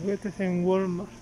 Juguetes en Walmart.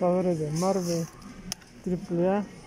Jugadores de Marvel AAA.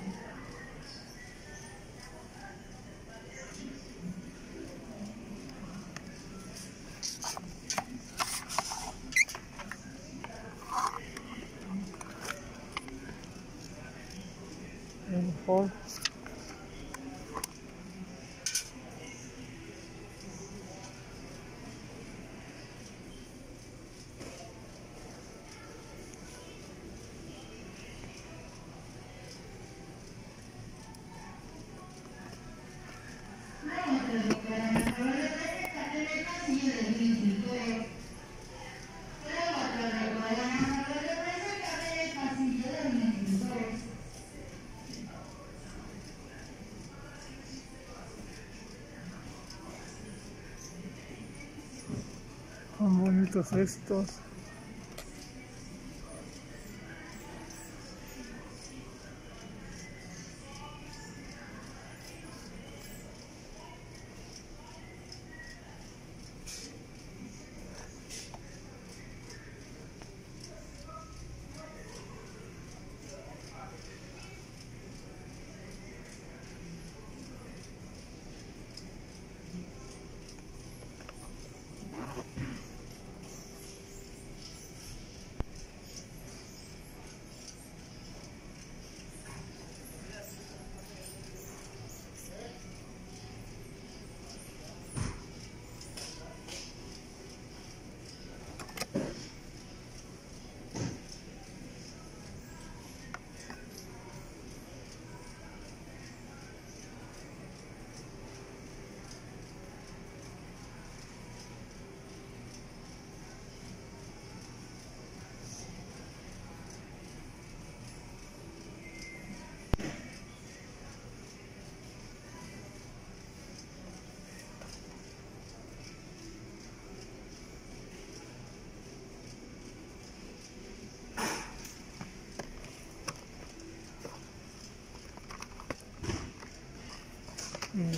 Son bonitos estos.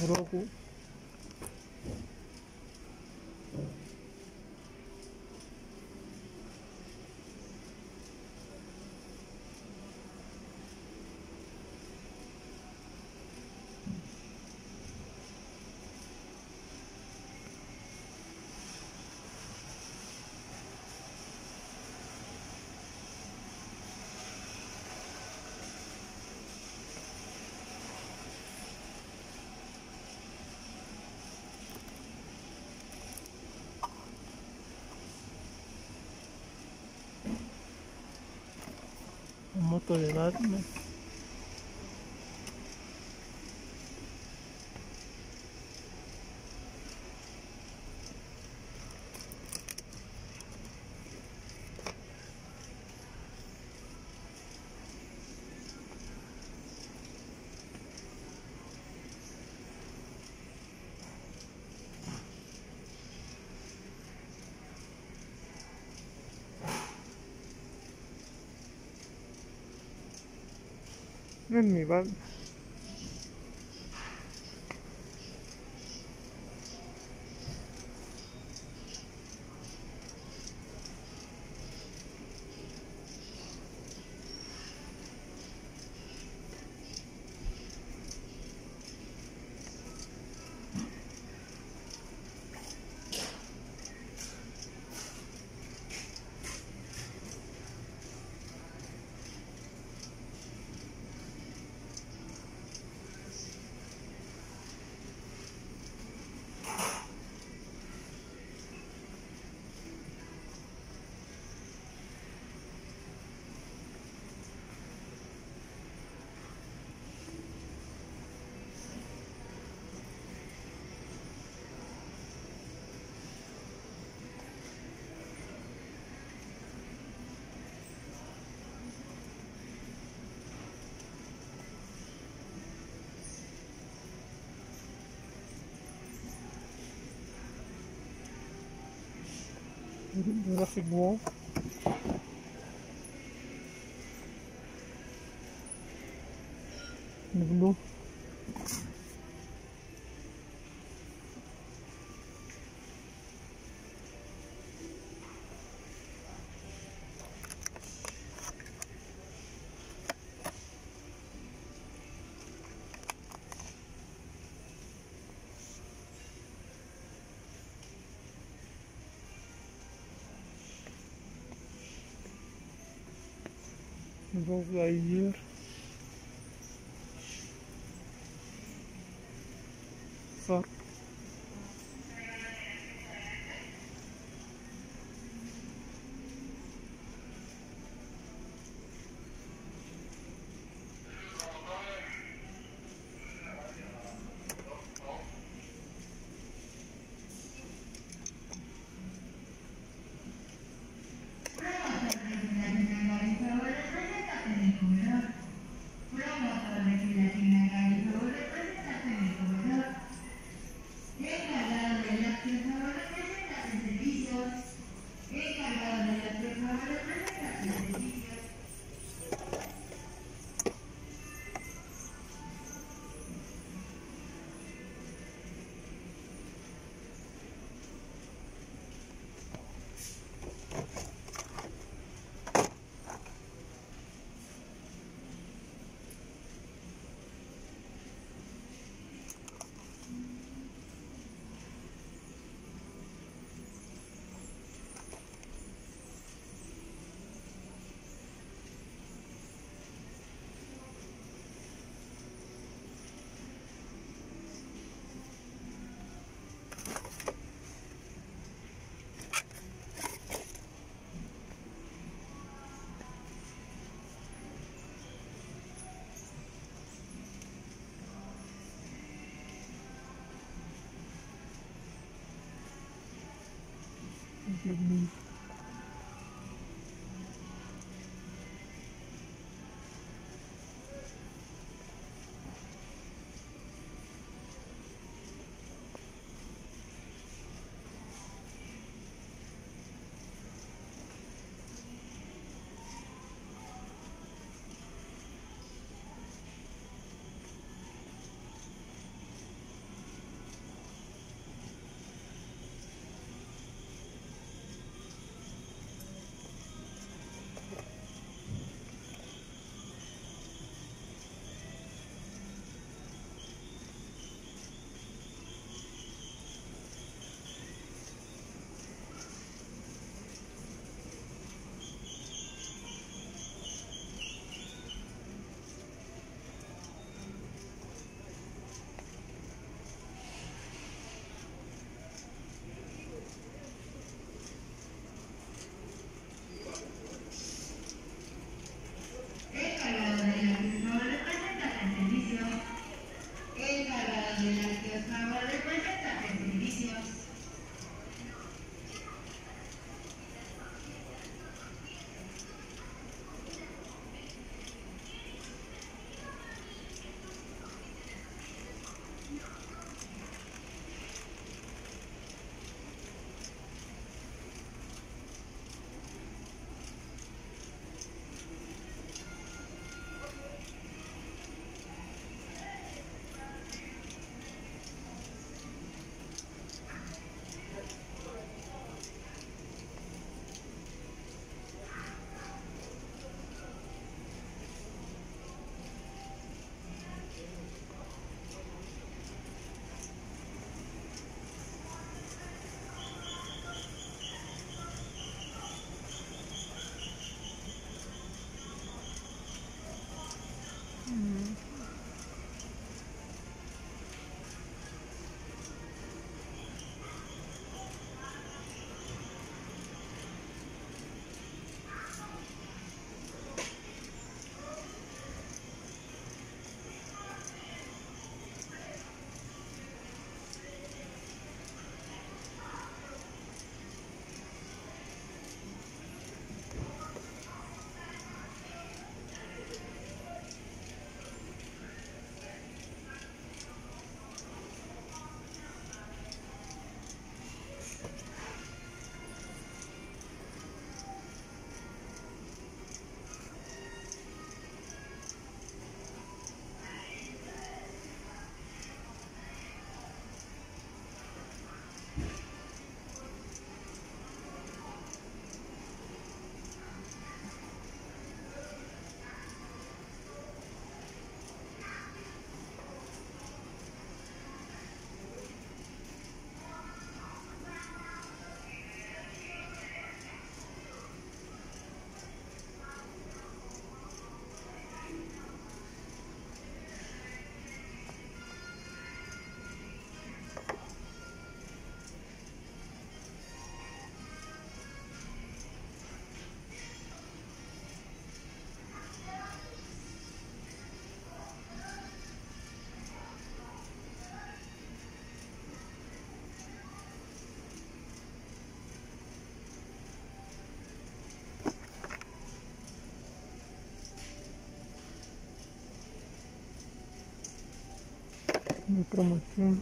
물어고 तो विवाद में 那你们 World. The blue. Buzz Lightyear. Me prometendo.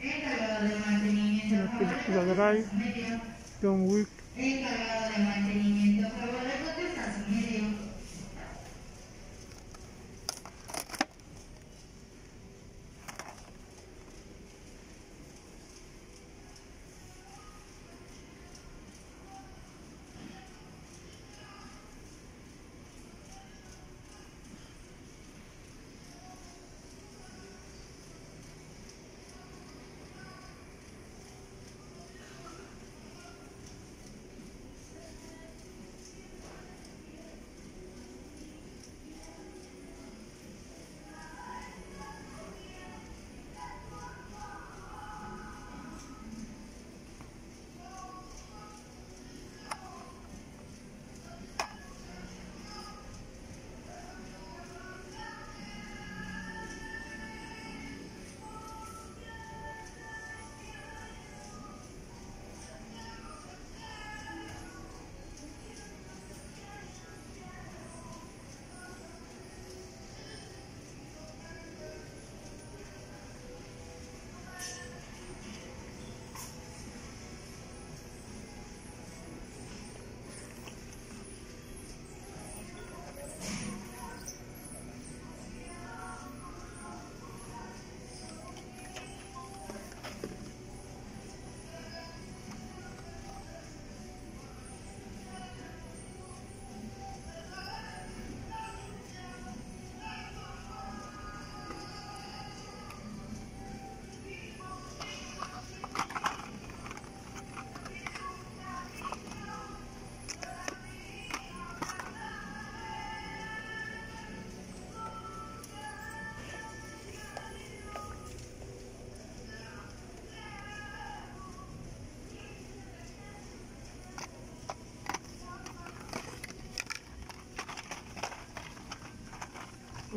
Encargado de mantenimiento a Naquele favor Kila Drive, medio. John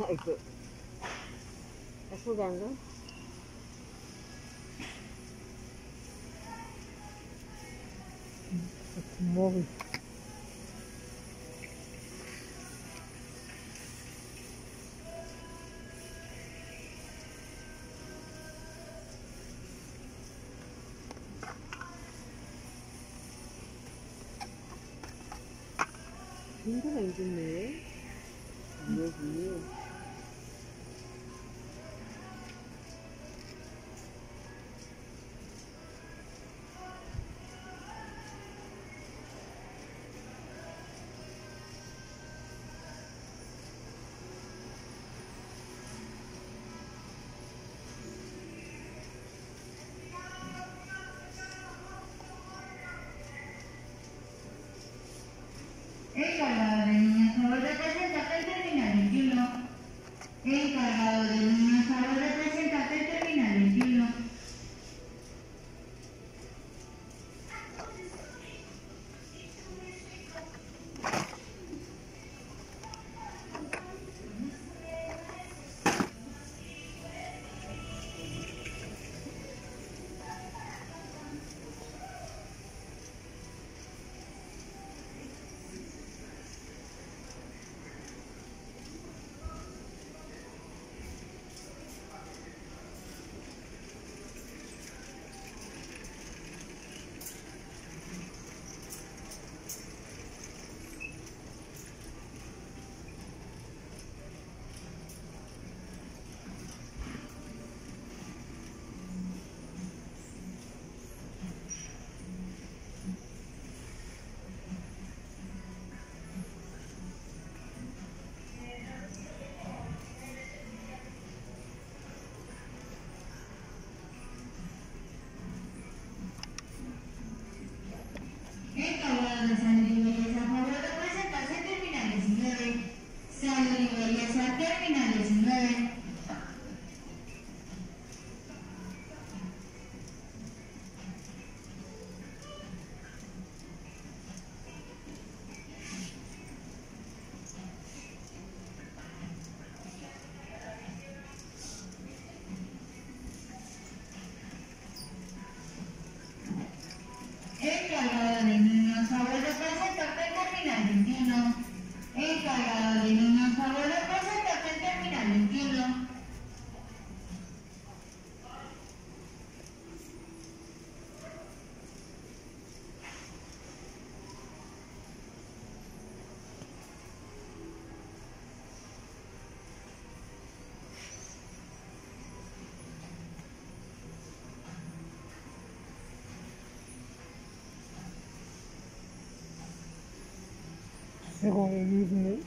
아이고. 앉아? móvel. 굉장히 안 좋네. 여기. I don't know. using it.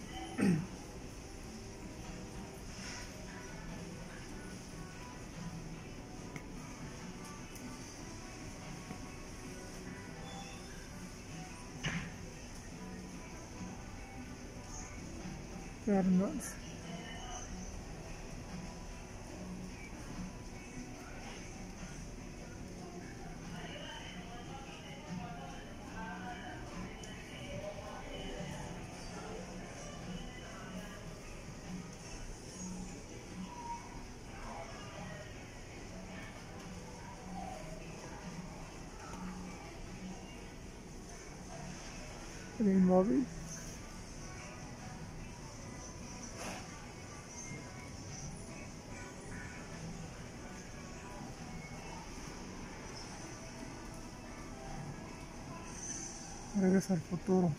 Nuts. en el móvil. Regresa al futuro.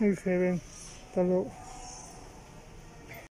Ahí se ven. Hasta.